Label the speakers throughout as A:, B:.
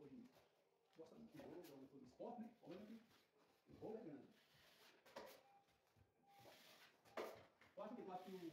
A: foi. Gosta muito de vôlei, joga de esporte, né? o Vôlei é grande. Eu acho que bate o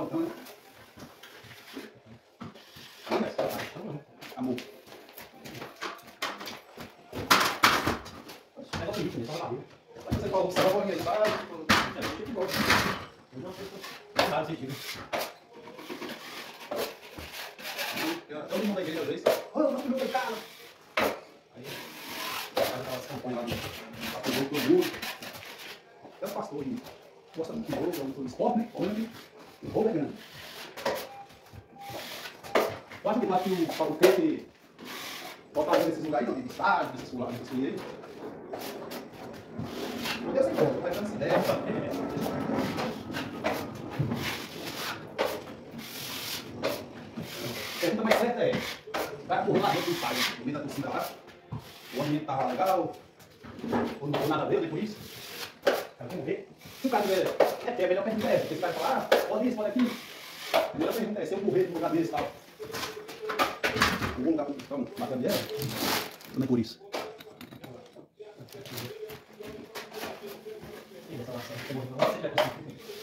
A: bom então, né? Amor. Você você vai organizar, tipo,
B: É, eu que gosto. Eu não sei Nada sentido.
A: todo mundo da igreja às vezes, oh, eu não fui pecado. Aí, faz aquelas campanhas lá no apoio todo mundo. Até os pastores aí, gostam muito de jogo, gostam de esporte, né? Olha, o é. Eu acho que lá que o Paulo Pepe botar nesses lugares de estádio, nesses lugares, nesses lugares. Meu Deus, então, vai dando essa ideia. A pergunta mais certa é, vai por lá dentro do estádio, no meio da torcida lá, o ambiente tava legal, ou não tem nada a ver depois disso.
B: Cara, vamos ver.
A: O cara é, é a melhor pergunta é essa, porque esse cara fala, ah, pode isso, pode aquilo. A melhor pergunta é, se eu morrer no lugar desse e tal. Algum lugar então, material? Não é por isso.
B: Ih, essa. Você vai.